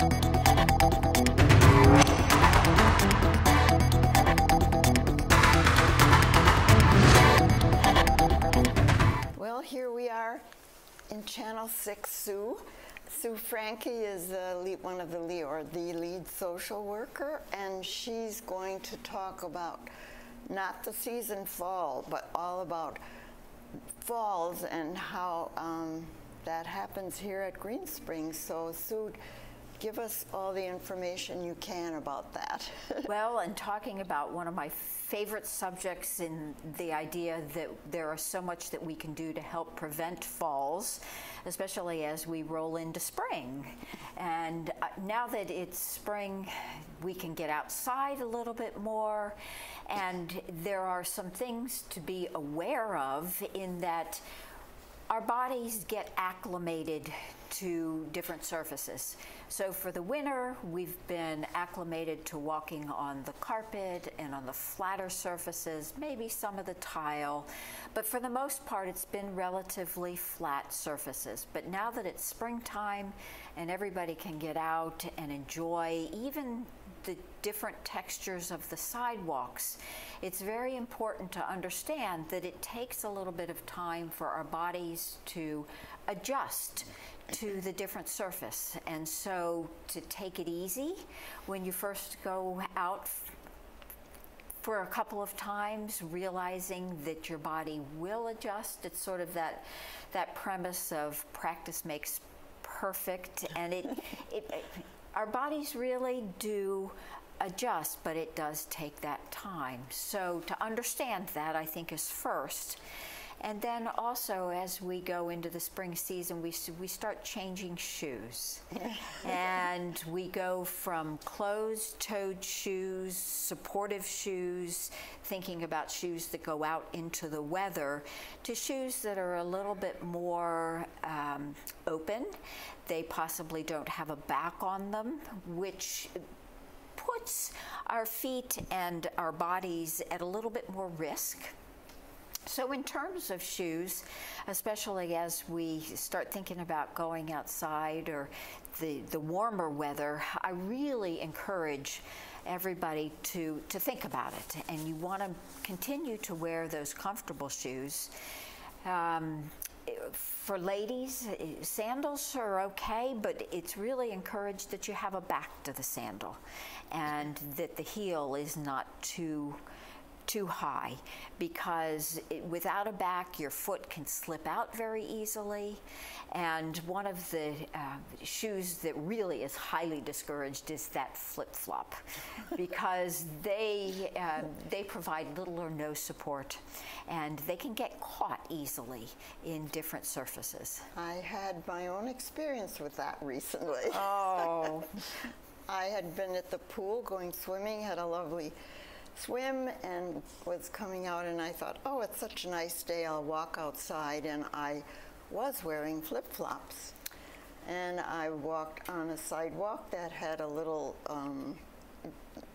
Well, here we are in Channel 6 Sue. Sue Frankie is lead, one of the lead, or the lead social worker, and she's going to talk about not the season fall, but all about falls and how um, that happens here at Greensprings. So, Sue, give us all the information you can about that. well, and talking about one of my favorite subjects in the idea that there are so much that we can do to help prevent falls, especially as we roll into spring. And uh, now that it's spring, we can get outside a little bit more. And there are some things to be aware of in that our bodies get acclimated to different surfaces. So for the winter, we've been acclimated to walking on the carpet and on the flatter surfaces, maybe some of the tile, but for the most part, it's been relatively flat surfaces. But now that it's springtime and everybody can get out and enjoy even the different textures of the sidewalks, it's very important to understand that it takes a little bit of time for our bodies to adjust to the different surface. And so to take it easy when you first go out for a couple of times, realizing that your body will adjust. It's sort of that that premise of practice makes perfect, and it, it, it our bodies really do adjust, but it does take that time. So to understand that, I think is first. And then also, as we go into the spring season, we, we start changing shoes. and we go from closed toed shoes, supportive shoes, thinking about shoes that go out into the weather, to shoes that are a little bit more um, open. They possibly don't have a back on them, which puts our feet and our bodies at a little bit more risk so, in terms of shoes, especially as we start thinking about going outside or the, the warmer weather, I really encourage everybody to, to think about it. And you want to continue to wear those comfortable shoes. Um, for ladies, sandals are okay, but it's really encouraged that you have a back to the sandal and that the heel is not too too high because it, without a back, your foot can slip out very easily. And one of the uh, shoes that really is highly discouraged is that flip flop because they, um, they provide little or no support and they can get caught easily in different surfaces. I had my own experience with that recently. Oh. I had been at the pool going swimming, had a lovely swim and was coming out and I thought, oh, it's such a nice day, I'll walk outside. And I was wearing flip flops. And I walked on a sidewalk that had a little, um,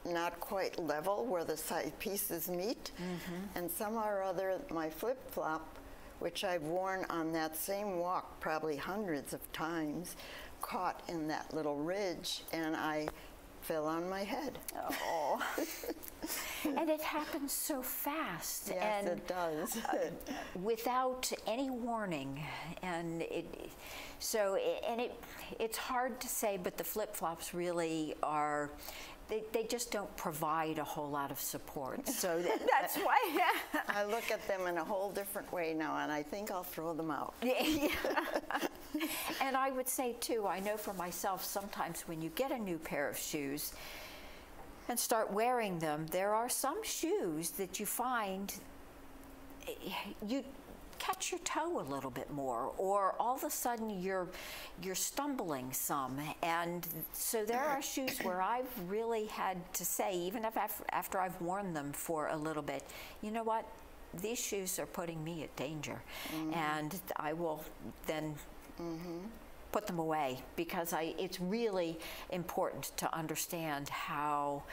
not quite level where the side pieces meet. Mm-hmm. And somehow or other, my flip flop, which I've worn on that same walk probably hundreds of times, caught in that little ridge. And I fell on my head. Oh. and it happens so fast. Yes, and, it does. uh, without any warning. And it, so, and it, it's hard to say, but the flip flops really are they, they just don't provide a whole lot of support. So that's why. I look at them in a whole different way now, and I think I'll throw them out. Yeah. and I would say, too, I know for myself, sometimes when you get a new pair of shoes and start wearing them, there are some shoes that you find eh, you catch your toe a little bit more or all of a sudden you're you're stumbling some and so there are shoes where I've really had to say even if after I've worn them for a little bit you know what these shoes are putting me at danger mm-hmm. and I will then mm-hmm. put them away because I it's really important to understand how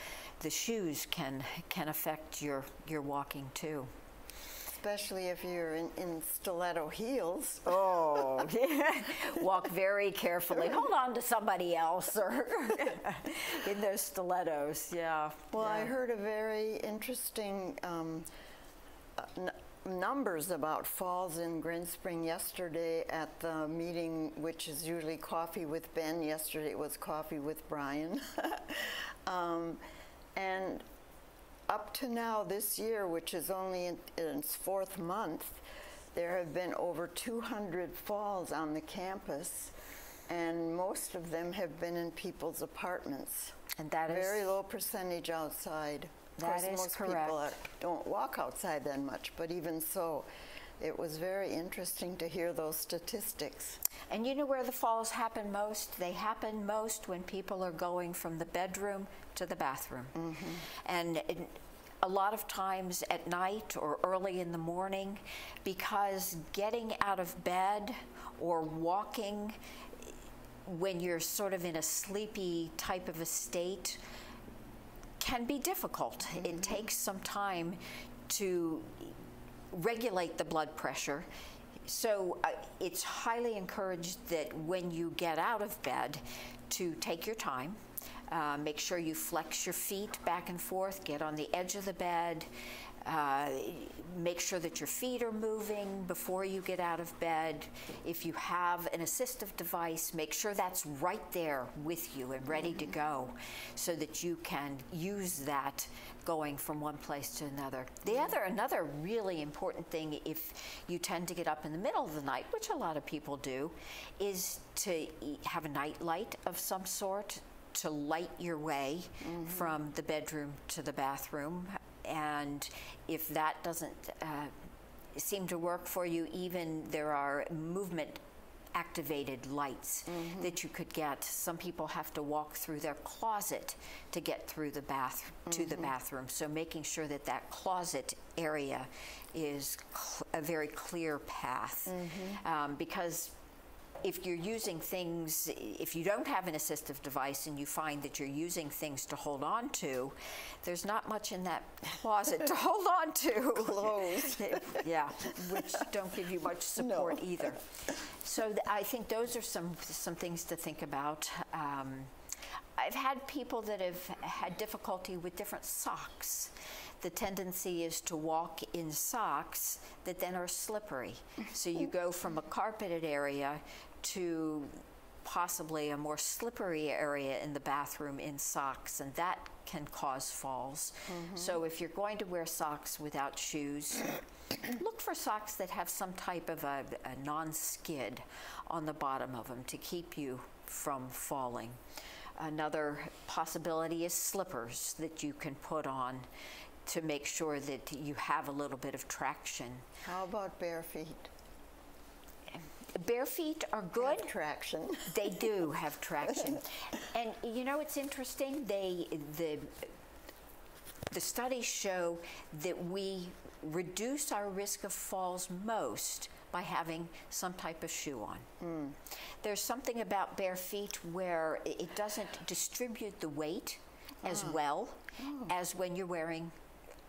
the shoes can can affect your your walking too especially if you're in, in stiletto heels. Oh, walk very carefully. Hold on to somebody else or in those stilettos. Yeah. Well, I heard a very interesting um, n- numbers about falls in Greenspring yesterday at the meeting, which is usually coffee with Ben. Yesterday it was coffee with Brian. um, and up to now this year, which is only in, in its fourth month, there have been over 200 falls on the campus, and most of them have been in people's apartments. And that is Very low percentage outside. Of That course, is most people are, correct. don't walk outside that much, but even so, it was very interesting to hear those statistics. And you know where the falls happen most? They happen most when people are going from the bedroom to the bathroom. Mm-hmm. And it, a lot of times at night or early in the morning, because getting out of bed or walking when you're sort of in a sleepy type of a state can be difficult. It mm-hmm. takes some time to regulate the blood pressure. So uh, it's highly encouraged that when you get out of bed to take your time. Uh, make sure you flex your feet back and forth, get on the edge of the bed, uh, make sure that your feet are moving before you get out of bed. If you have an assistive device, make sure that's right there with you and ready to go so that you can use that going from one place to another. The other, another really important thing if you tend to get up in the middle of the night, which a lot of people do, is to have a night light of some sort to light your way from the bedroom to the bathroom. And if that doesn't uh, seem to work for you, even there are movement activated lights that you could get. Some people have to walk through their closet to get through the bath to the bathroom. So making sure that that closet area is cl- a very clear path, um, because if you're using things, if you don't have an assistive device and you find that you're using things to hold on to, there's not much in that closet to hold on to. Clothes. yeah, which don't give you much support No. either. So th- I think those are some some things to think about. Um, I've had people that have had difficulty with different socks. The tendency is to walk in socks that then are slippery. So you go from a carpeted area to possibly a more slippery area in the bathroom in socks, and that can cause falls. Mm-hmm. So if you're going to wear socks without shoes, look for socks that have some type of a, a non-skid on the bottom of them to keep you from falling. Another possibility is slippers that you can put on to make sure that you have a little bit of traction. How about bare feet? Bare feet are good. Have traction. They do have traction. and you know it's interesting, they the the studies show that we reduce our risk of falls most by having some type of shoe on. Hmm. There's something about bare feet where it doesn't distribute the weight as hmm. well hmm. as when you're wearing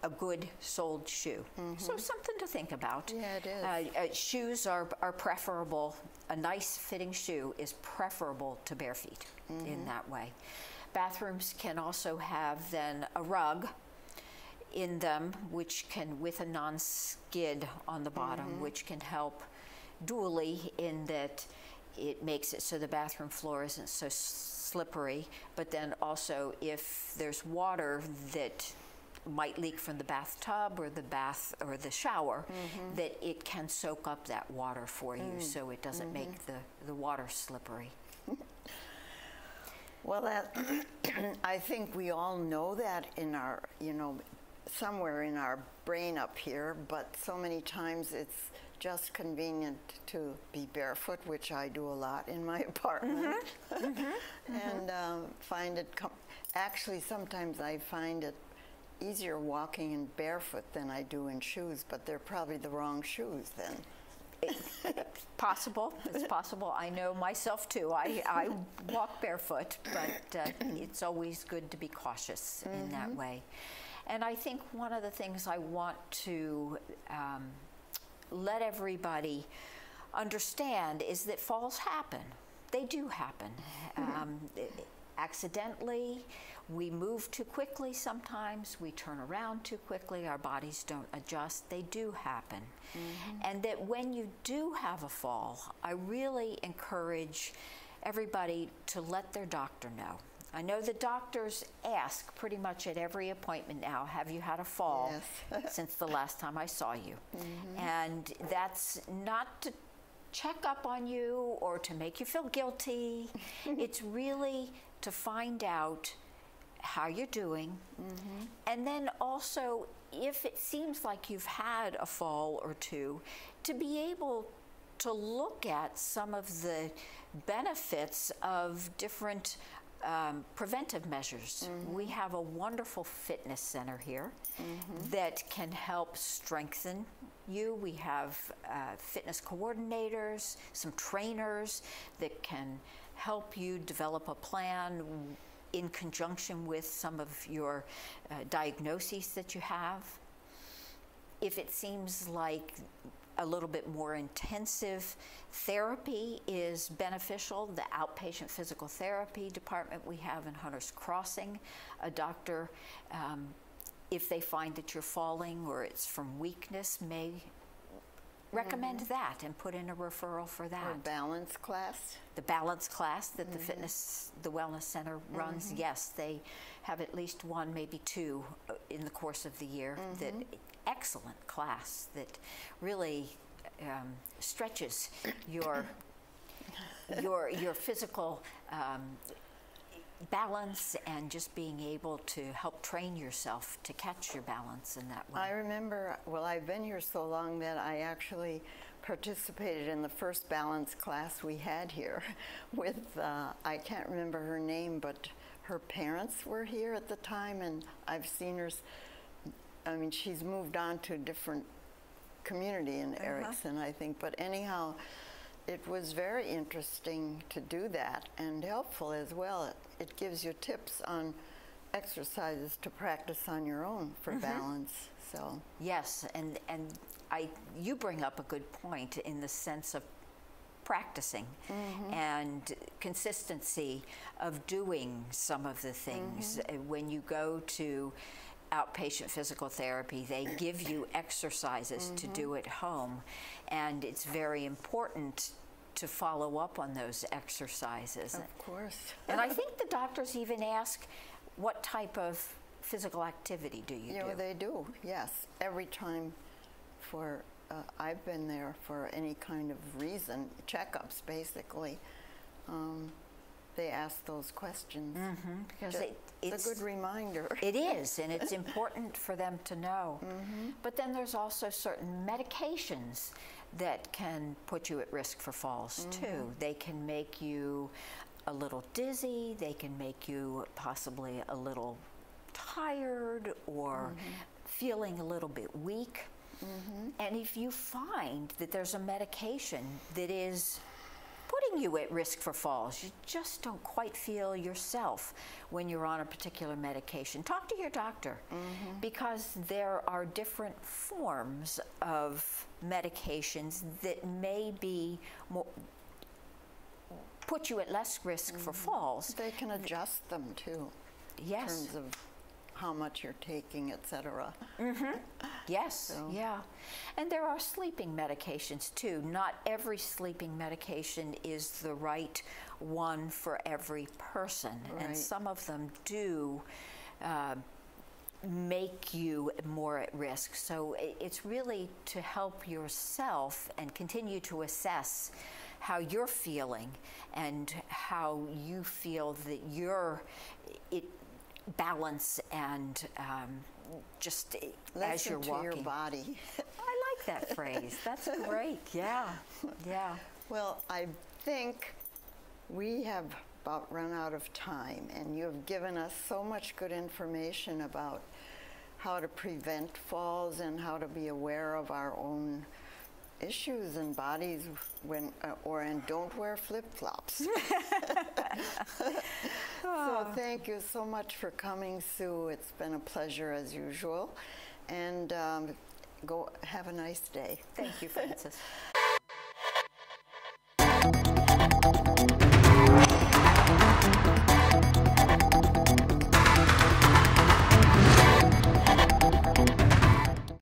a good soled shoe. So something to think about. Yeah, it is. Uh, uh, shoes are, are preferable. A nice fitting shoe is preferable to bare feet in that way. Bathrooms can also have then a rug in them, which can, with a non skid on the bottom, which can help dually in that it makes it so the bathroom floor isn't so slippery, but then also if there's water that might leak from the bathtub or the bath or the shower, mm-hmm. that it can soak up that water for you mm. so it doesn't mm-hmm. make the, the water slippery. Well, that, I think we all know that in our, you know, somewhere in our brain up here, but so many times it's just convenient to be barefoot, which I do a lot in my apartment, mm-hmm. and um, find it. Com- actually, sometimes I find it easier walking in barefoot than I do in shoes, but they're probably the wrong shoes then. Possible. It's possible. I know myself too. I, I walk barefoot, but uh, it's always good to be cautious in that way. And I think one of the things I want to um, let everybody understand is that falls happen. They do happen. Um, accidentally, we move too quickly sometimes, we turn around too quickly, our bodies don't adjust. They do happen. Mm-hmm. And that when you do have a fall, I really encourage everybody to let their doctor know. I know the doctors ask pretty much at every appointment now, have you had a fall Yes. since the last time I saw you? Mm-hmm. And that's not to check up on you or to make you feel guilty. it's really to find out how you're doing. Mm-hmm. And then also, if it seems like you've had a fall or two, to be able to look at some of the benefits of different um, preventive measures. We have a wonderful fitness center here that can help strengthen you. We have uh, fitness coordinators, some trainers that can help you develop a plan in conjunction with some of your uh, diagnoses that you have if it seems like a little bit more intensive. Therapy is beneficial, the outpatient physical therapy department we have in Hunter's Crossing, a doctor, um, if they find that you're falling or it's from weakness, may recommend that and put in a referral for that. Or balance class. the balance class that the fitness, the wellness center runs, yes, they have at least one, maybe two uh, in the course of the year. That excellent class that really um, stretches your your your physical um, balance and just being able to help train yourself to catch your balance in that way. I remember, well, I've been here so long that I actually participated in the first balance class we had here with, uh, I can't remember her name, but her parents were here at the time, and I've seen her. I mean, she's moved on to a different community in uh-huh. Erickson, I think. But anyhow, it was very interesting to do that and helpful as well. It, gives you tips on exercises to practice on your own for mm-hmm. balance. So, Yes, and and I you bring up a good point in the sense of practicing mm-hmm. and consistency of doing some of the things. Uh, When you go to outpatient physical therapy, they give you exercises to do at home, and it's very important to follow up on those exercises. of course. And I think the doctors even ask, what type of physical activity do you Yeah, do? well, they do, yes. Every time for, uh, I've been there for any kind of reason, checkups basically, um, they ask those questions. Mm-hmm, because it, it's, a good reminder. It is, and it's important for them to know. Mm-hmm. But then there's also certain medications that can put you at risk for falls too. Mm-hmm. They can make you a little dizzy, they can make you possibly a little tired or feeling a little bit weak. And if you find that there's a medication that is putting you at risk for falls. You just don't quite feel yourself when you're on a particular medication. Talk to your doctor mm-hmm. because there are different forms of medications that may be more put you at less risk for mm-hmm. falls. They can adjust them too, in Yes. terms of how much you're taking, et cetera. Yes, So- yeah. And there are sleeping medications too. Not every sleeping medication is the right one for every person. And some of them do uh, make you more at risk. So it's really to help yourself and continue to assess how you're feeling and how you feel that your it, balance and um, just i- as you're Listen to walking. your body. I like that phrase. That's great. Yeah, yeah. Well, I think we have about run out of time, and you have given us so much good information about how to prevent falls and how to be aware of our own issues and bodies when uh, or and don't wear flip-flops. so thank you so much for coming, Sue. It's been a pleasure as usual. And um, go have a nice day. Thank you, Frances.